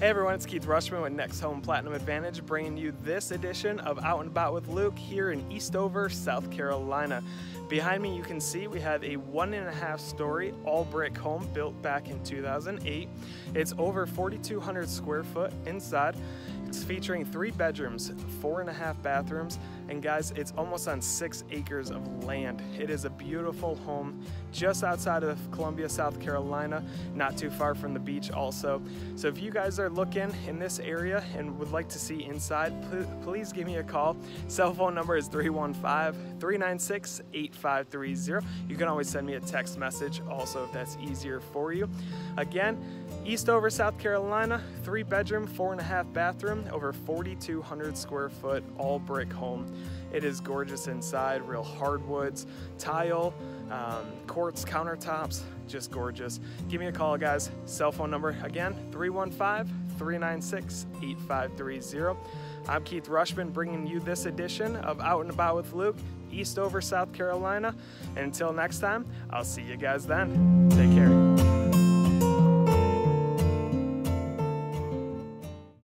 Hey everyone, it's Keith Rushman with NextHome Platinum Advantage, bringing you this edition of Out and About with Luke here in Eastover, South Carolina. Behind me, you can see we have a one and a half story all brick home built back in 2008. It's over 4,200 square foot inside. It's featuring three bedrooms, four and a half bathrooms, and guys, it's almost on six acres of land. It is a beautiful home just outside of Columbia, South Carolina, not too far from the beach also. So if you guys are looking in this area and would like to see inside, please give me a call. Cell phone number is 315-396-8530. You can always send me a text message also if that's easier for you. Again, Eastover, South Carolina, three bedroom, four and a half bathroom, over 4,200 square foot, all brick home. It is gorgeous inside, real hardwoods, tile, um, quartz countertops, just gorgeous. Give me a call, guys. Cell phone number again, 315 396 8530. I'm Keith Rushman bringing you this edition of Out and About with Luke, Eastover, South Carolina. And until next time, I'll see you guys then. Take.